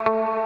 Música